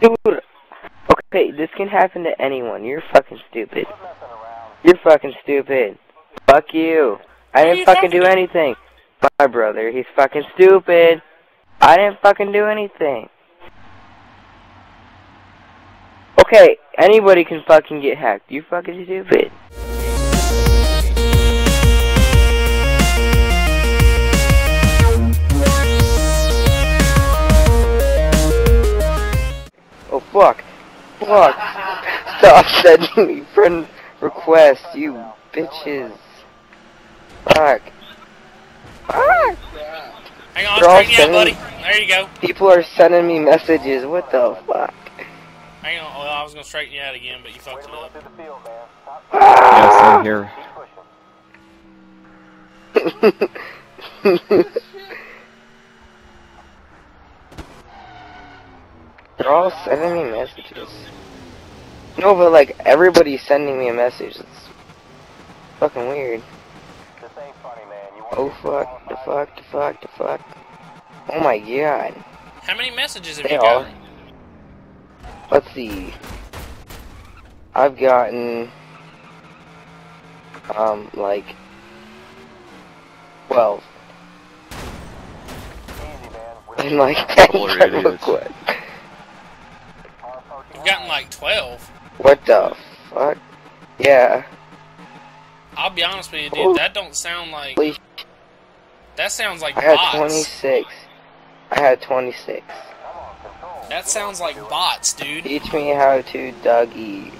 Dude, okay, this can happen to anyone. You're fucking stupid. You're fucking stupid. Fuck you. I didn't fucking do anything. My brother, he's fucking stupid. I didn't fucking do anything. Okay, anybody can fucking get hacked. You fucking stupid. Fuck. Stop sending me friend requests, you bitches. Fuck. Fuck. Hang on, They're all straighten you out, buddy. There you go. People are sending me messages. What the fuck? Hang on. Well, I was gonna straighten you out again, but you fucked it up. Yes, I'm here. They're all sending me messages. No, but like everybody's sending me a message. It's fucking weird. Oh fuck, the fuck, the fuck, the fuck. Oh my god. How many messages have They you all. got? Let's see. I've gotten um like twelve. And like Couple of ten idiots. requests. You've gotten like 12. What the fuck? Yeah. I'll be honest with you, dude. That don't sound like. That sounds like I had bots. 26. I had 26. That sounds like bots, dude. Teach me how to Dougie.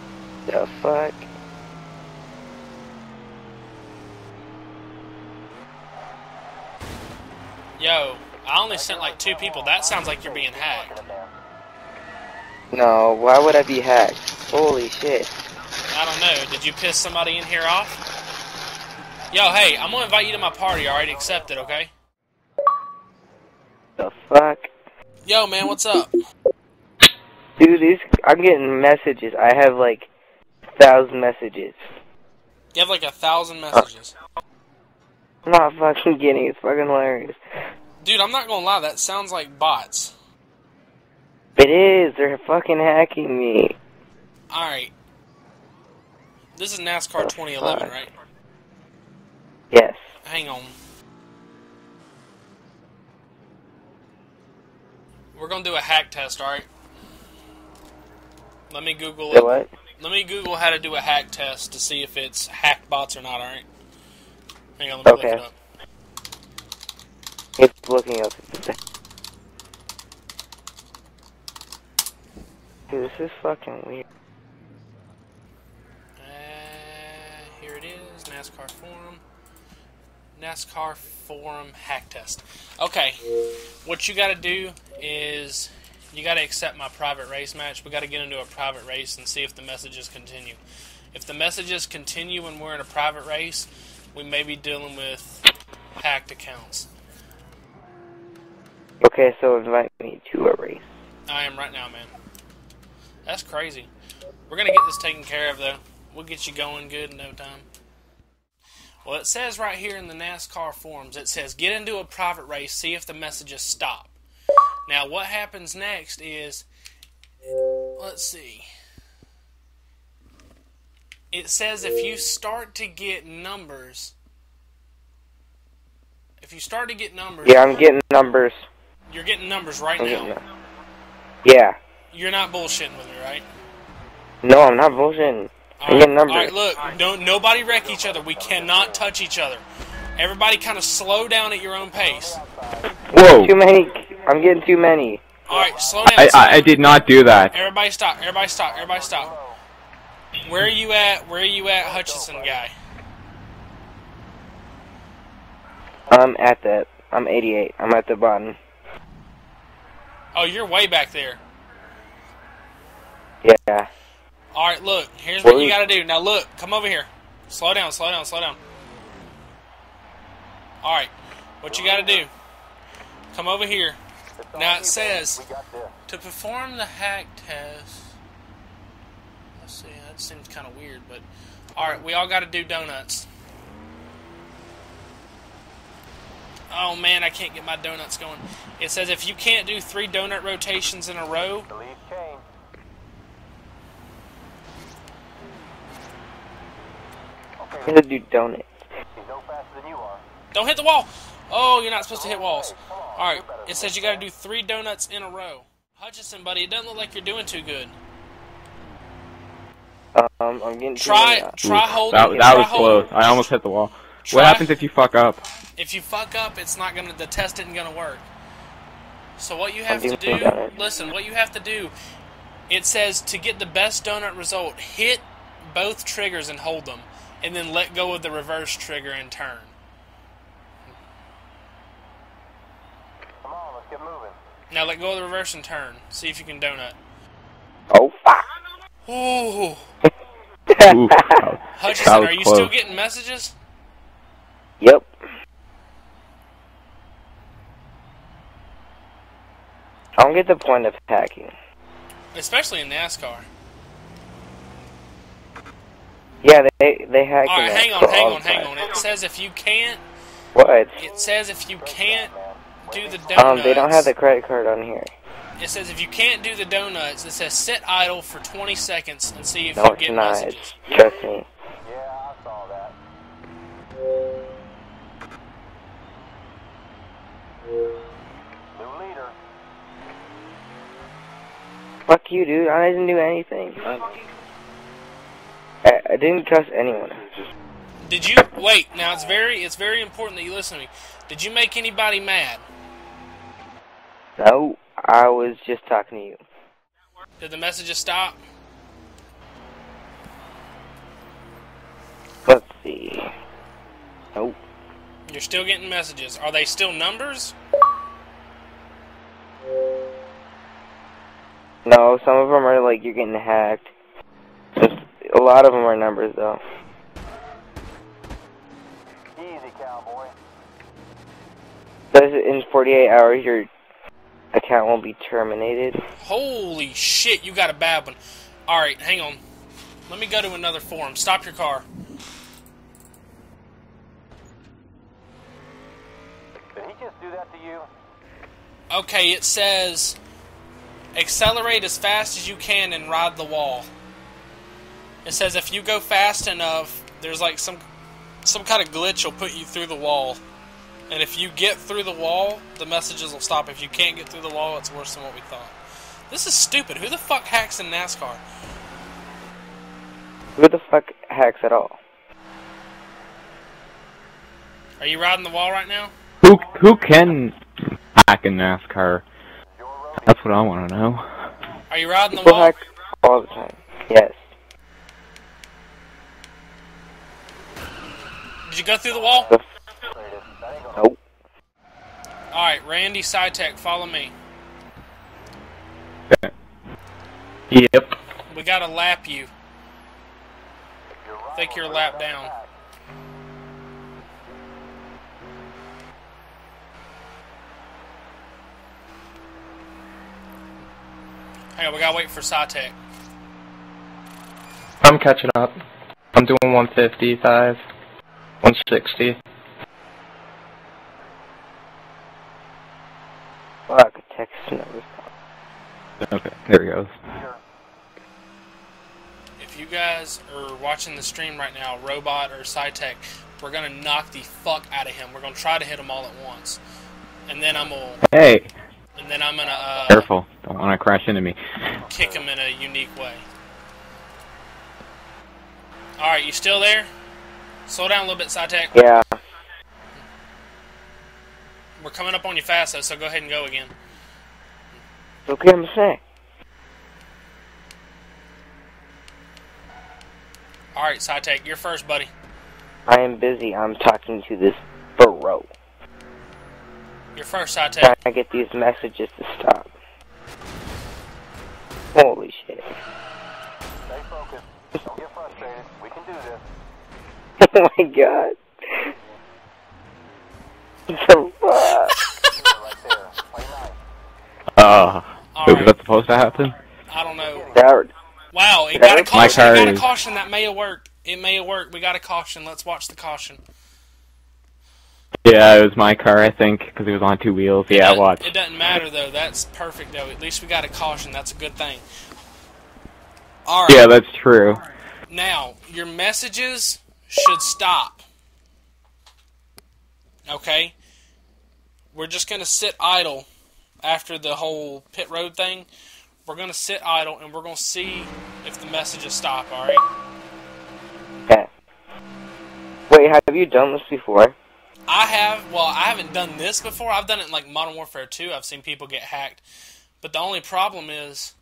The fuck? Yo, I only sent like two people. That sounds like you're being hacked. No, why would I be hacked? Holy shit. I don't know. Did you piss somebody in here off? Yo, hey, I'm gonna invite you to my party. Alright, accept it, okay? The fuck? Yo, man, what's up? Dude, these I'm getting messages. I have like a thousand messages. You have like a thousand messages. I'm not fucking getting it. It's fucking hilarious. Dude, I'm not gonna lie. That sounds like bots. It is. They're fucking hacking me. Alright. This is NASCAR 2011, fuck? right? Yes. Hang on. We're gonna do a hack test, alright? Let me Google it. what? Let me Google how to do a hack test to see if it's hack bots or not, alright? Hang on, let me Okay. look it up. It's looking up. Dude, this is fucking weird. Uh, here it is, NASCAR forum. NASCAR forum hack test. Okay, what you got to do is you got to accept my private race match. We got to get into a private race and see if the messages continue. If the messages continue when we're in a private race, we may be dealing with hacked accounts. Okay, so invite me to a race. I am right now, man. That's crazy. We're gonna get this taken care of, though. We'll get you going good in no time. Well, it says right here in the NASCAR forums, it says get into a private race, see if the messages stop. Now, what happens next is, let's see. It says if you start to get numbers, if you start to get numbers, Yeah, I'm getting numbers. you're getting numbers right I'm now. Yeah. You're not bullshitting with me, right? No, I'm not bullshitting. I'm All getting right, numbers. all right, look, no, nobody wreck each other. We cannot touch each other. Everybody kind of slow down at your own pace. Whoa! Too many. I'm getting too many. All right, slow down. I, slow I, I did not do that. Everybody stop. Everybody stop. Everybody stop. Where are you at? Where are you at, Hutchison guy? I'm at that. I'm 88. I'm at the bottom. Oh, you're way back there. Yeah. All right, look. Here's what Where you got to do. Now, look. Come over here. Slow down. Slow down. Slow down. All right. What you got to do? Come over here. Now it says to perform the hack test. Let's see. That seems kind of weird, but all right. We all got to do donuts. Oh man, I can't get my donuts going. It says if you can't do three donut rotations in a row, I'm gonna do donut. Don't hit the wall. Oh, you're not supposed to hit walls. All right. It says you got to do three donuts in a row. Hutchison, buddy, it doesn't look like you're doing too good. Um, I'm getting Try, many try holding. that, that try was holding- close. I almost hit the wall. Try- What happens if you fuck up? If you fuck up, it's not gonna. The test isn't gonna work. So what you have to do, listen, what you have to do, it says to get the best donut result, hit both triggers and hold them, and then let go of the reverse trigger and turn. Come on, let's get moving. Now let go of the reverse and turn. See if you can donut. Oh fuck! Ooh, Oof, that was- Hutchison, are you still getting messages? Yep. I don't get the point of hacking. Especially in NASCAR. Yeah, they they hack. All in hang on, hang on, the hang on. It says if you can't, What? it says if you can't do the donuts. Um, they don't have the credit card on here. It says if you can't do the donuts, it says sit idle for 20 seconds and see if No, you it's get not. messages. Trust me. Yeah, I saw that. New leader. Fuck you, dude. I didn't do anything. I, I didn't cuss anyone. Did you wait? Now it's very it's very important that you listen to me. Did you make anybody mad? No, I was just talking to you. Did the messages stop? Let's see. Nope. You're still getting messages. Are they still numbers? No, some of them are like you're getting hacked. Just a lot of them are numbers though. Easy, cowboy. Says in 48 hours your account won't be terminated. Holy shit, you got a bad one. All right, hang on. Let me go to another forum. Stop your car. Did he just do that to you? Okay, it says accelerate as fast as you can and ride the wall. It says if you go fast enough, there's like some some kind of glitch will put you through the wall. And if you get through the wall, the messages will stop. If you can't get through the wall, it's worse than what we thought. This is stupid. Who the fuck hacks in NASCAR? Who the fuck hacks at all? Are you riding the wall right now? Who who can hack in NASCAR? That's what I want to know. Are you riding the People wall? hack all the time. Yes. Did you go through the wall? Nope. All right, Randy PsychTek, follow me. Yep. We gotta lap you. I think you're a lap down. Hang on, we gotta wait for PsychTek. I'm catching up. I'm doing 155, 160. Fuck, text never stopped. Okay, there he goes. If you guys are watching the stream right now, Robot or PsychTek, we're gonna knock the fuck out of him. We're gonna try to hit him all at once, and then I'm gonna, Hey, and then I'm gonna uh, careful! Don't want to crash into me. kick him in a unique way. All right, you still there? Slow down a little bit, PsychTek. Yeah. We're coming up on you fast, though, so go ahead and go again. Okay, I'm saying. All right, PsychTek, you're first, buddy. I am busy. I'm talking to this bro. You're first, PsychTek. Trying to get these messages to stop. Holy shit. Stay focused. Don't get frustrated. We can do this. Oh my god. The fuck? right there. Play nice. Uh, All was right. that supposed to happen? I don't know. That, Wow, it got a my caution. car It got a caution. That may have worked. It may have worked. We got a caution. Let's watch the caution. Yeah, it was my car, I think, because it was on two wheels. Yeah, doesn't- watch. It doesn't matter though. That's perfect though. At least we got a caution. That's a good thing. All right. Yeah, that's true. Now your messages should stop. Okay? We're just going to sit idle after the whole pit road thing. We're going to sit idle and we're going to see if the messages stop, alright? Okay. Wait, have you done this before? I have, well, I haven't done this before. I've done it in like Modern Warfare 2. I've seen people get hacked. But the only problem is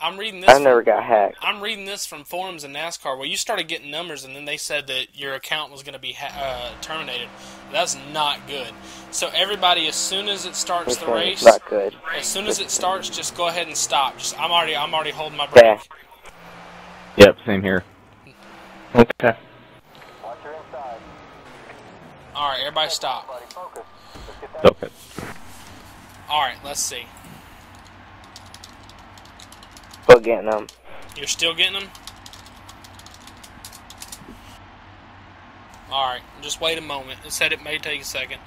I'm reading this I from- never got hacked. I'm reading this from forums in NASCAR where you started getting numbers and then they said that your account was going to be ha- uh, terminated. That's not good. So everybody, as soon as it starts the Okay, it's race, not good. as soon as it starts, just go ahead and stop. Just I'm already I'm already holding my breath. Yeah. Yep, same here. Okay. Watch your inside. All right, everybody stop. Buddy, focus. Let's get that. Okay. All right, let's see. Still getting them. You're still getting them. All right, just wait a moment. It said it may take a second.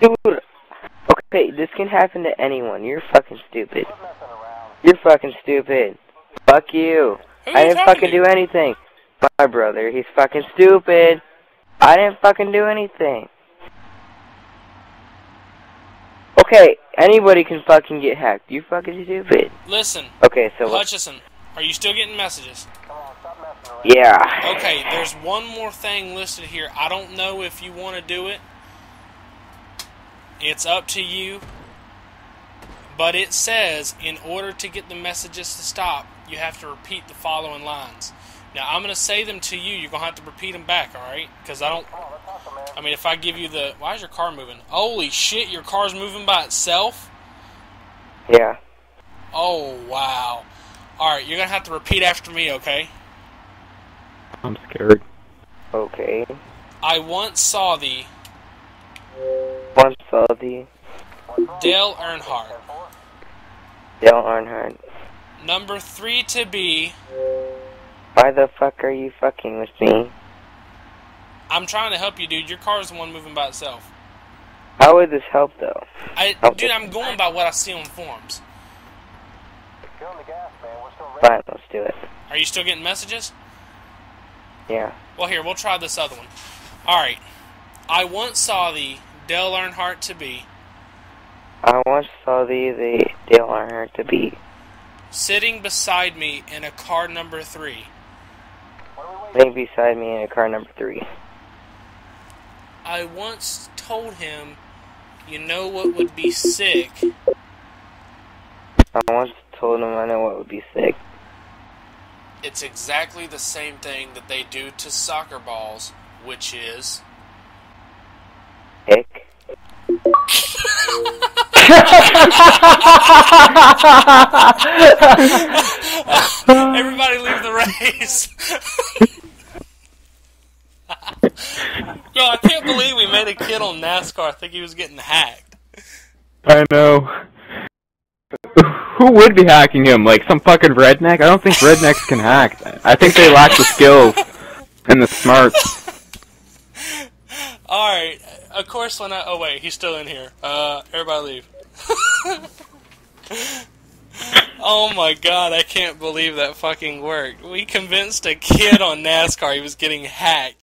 Dude, okay, this can happen to anyone. You're fucking stupid. Quit messing around. You're fucking stupid. Fuck you. Who I you didn't fucking to? do anything. My brother, he's fucking stupid. I didn't fucking do anything. Okay, anybody can fucking get hacked. You fucking stupid. Listen, Okay, so? Hutchison, are you still getting messages? Come on, stop messing around. Yeah. Okay, there's one more thing listed here. I don't know if you want to do it. It's up to you. But it says in order to get the messages to stop, you have to repeat the following lines. Now, I'm going to say them to you. You're going to have to repeat them back, all right? Because I don't. I mean, if I give you the. Why is your car moving? Holy shit, your car's moving by itself? Yeah. Oh, wow. All right, you're going to have to repeat after me, okay? I'm scared. Okay. I once saw the Once saw the Dale Earnhardt. Dale Earnhardt. Number three to be. Why the fuck are you fucking with me? I'm trying to help you, dude. Your car's the one moving by itself. How would this help though? I, Okay. dude, I'm going by what I see on forums. Get the gas, man. We're still ready. Fine, let's do it. Are you still getting messages? Yeah. Well, here, we'll try this other one. All right. I once saw the Dale Earnhardt to be I once saw the the Dale Earnhardt to be. sitting beside me in a car number three. What are we waiting Laying beside me in a car number three. I once told him, you know what would be sick? I once told him I know what would be sick. It's exactly the same thing that they do to soccer balls, which is. Ick. Everybody leave the race. Bro, I can't believe we made a kid on NASCAR think he was getting hacked. I know. Who would be hacking him? Like some fucking redneck? I don't think rednecks can hack. I think they lack the skills and the smarts. Alright, of course when I. Oh, wait, he's still in here. Uh, everybody leave. oh my god, I can't believe that fucking worked. We convinced a kid on NASCAR he was getting hacked.